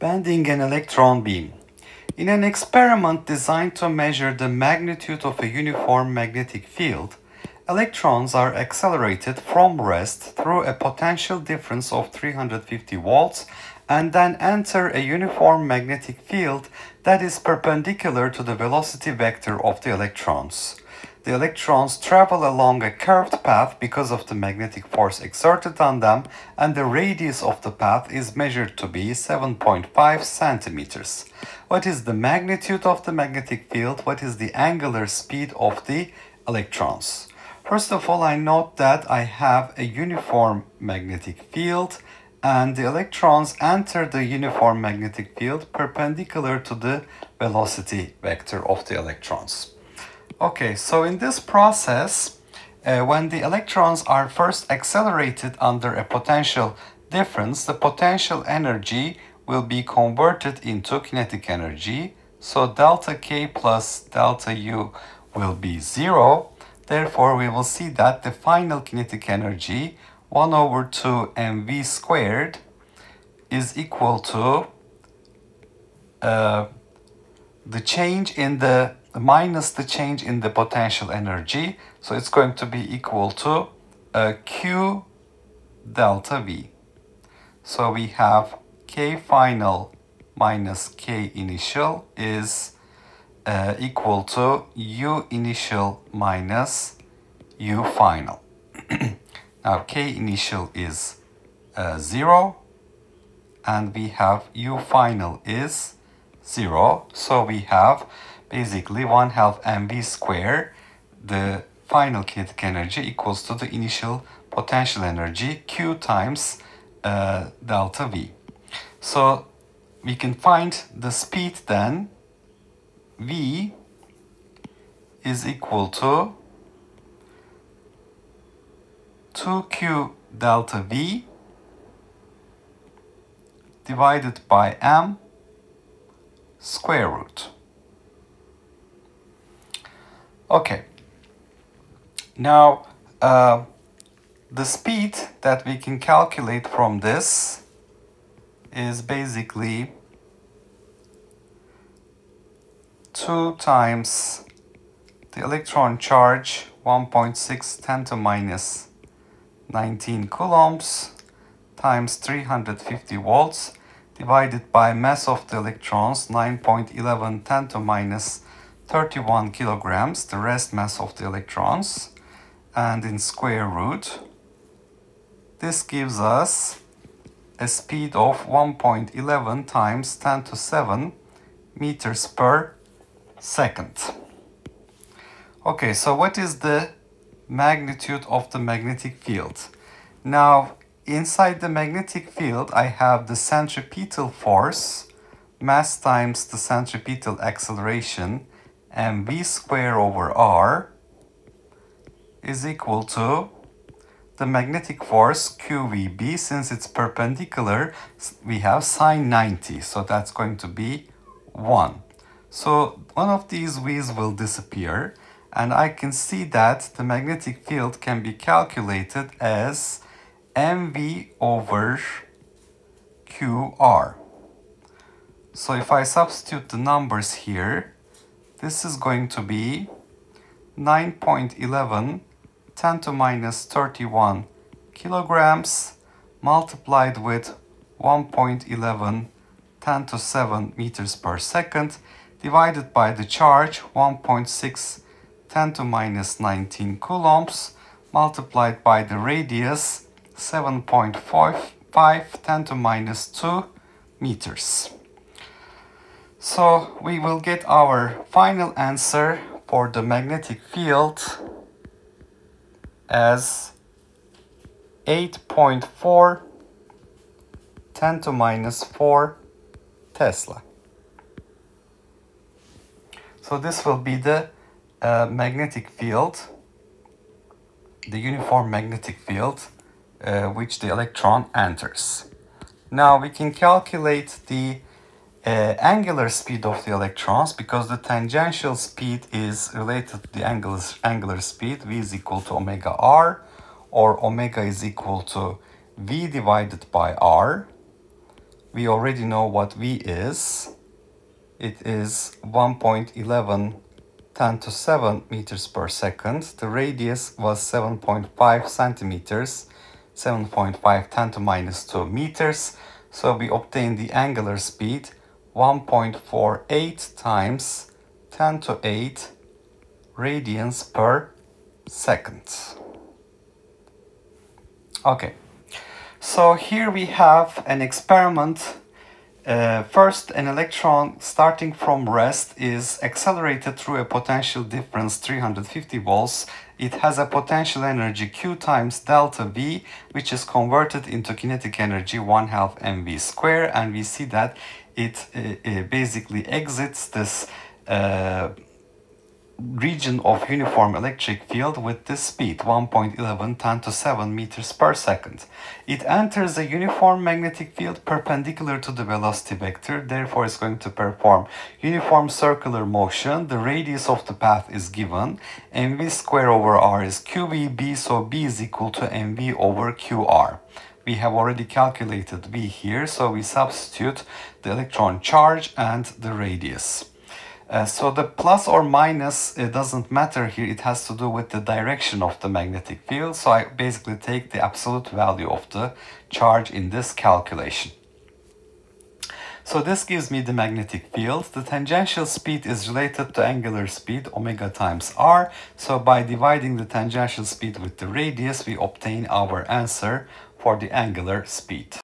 Bending an electron beam. In an experiment designed to measure the magnitude of a uniform magnetic field, electrons are accelerated from rest through a potential difference of 350 volts and then enter a uniform magnetic field that is perpendicular to the velocity vector of the electrons. The electrons travel along a curved path because of the magnetic force exerted on them and the radius of the path is measured to be 7.5 centimeters. What is the magnitude of the magnetic field? What is the angular speed of the electrons? First of all, I note that I have a uniform magnetic field and the electrons enter the uniform magnetic field perpendicular to the velocity vector of the electrons. Okay, so in this process, uh, when the electrons are first accelerated under a potential difference, the potential energy will be converted into kinetic energy. So delta K plus delta U will be zero. Therefore, we will see that the final kinetic energy 1 over 2 mv squared is equal to uh, the change in the minus the change in the potential energy. So it's going to be equal to uh, Q delta V. So we have K final minus K initial is uh, equal to U initial minus U final. now K initial is uh, 0 and we have U final is 0. So we have basically 1 half mv square, the final kinetic energy equals to the initial potential energy q times uh, delta v. So we can find the speed then v is equal to 2q delta v divided by m square root. Okay. Now, uh, the speed that we can calculate from this is basically 2 times the electron charge 1.6 10 to minus 19 coulombs times 350 volts divided by mass of the electrons 9.11 10 to minus 31 kilograms, the rest mass of the electrons, and in square root, this gives us a speed of 1.11 times 10 to 7 meters per second. Okay, so what is the magnitude of the magnetic field? Now, inside the magnetic field, I have the centripetal force, mass times the centripetal acceleration, and v square over r is equal to the magnetic force QVB, since it's perpendicular, we have sine 90, so that's going to be 1. So one of these v's will disappear, and I can see that the magnetic field can be calculated as mv over qr. So if I substitute the numbers here, this is going to be 9.11 10 to minus 31 kilograms multiplied with 1.11 10 to 7 meters per second divided by the charge 1.6 10 to minus 19 coulombs multiplied by the radius 7.55 10 to minus 2 meters. So we will get our final answer for the magnetic field as 8.4 10 to minus 4 Tesla. So this will be the uh, magnetic field, the uniform magnetic field uh, which the electron enters. Now we can calculate the uh, angular speed of the electrons because the tangential speed is related to the angular, angular speed v is equal to omega r or omega is equal to v divided by r we already know what v is. It is 1.11 10 to 7 meters per second. The radius was 7.5 centimeters, 7.5 10 to minus 2 meters. So we obtain the angular speed 1.48 times 10 to 8 radians per second. Okay, so here we have an experiment. Uh, first, an electron starting from rest is accelerated through a potential difference 350 volts. It has a potential energy Q times delta V, which is converted into kinetic energy 1 half mv square. And we see that it, uh, basically exits this uh, region of uniform electric field with this speed 1.11 10 to 7 meters per second. It enters a uniform magnetic field perpendicular to the velocity vector, therefore it's going to perform uniform circular motion. The radius of the path is given. mv square over r is qvb, so b is equal to mv over qr. We have already calculated v here, so we substitute the electron charge and the radius. Uh, so the plus or minus it doesn't matter here it has to do with the direction of the magnetic field so I basically take the absolute value of the charge in this calculation. So this gives me the magnetic field. The tangential speed is related to angular speed omega times r. So by dividing the tangential speed with the radius we obtain our answer for the angular speed.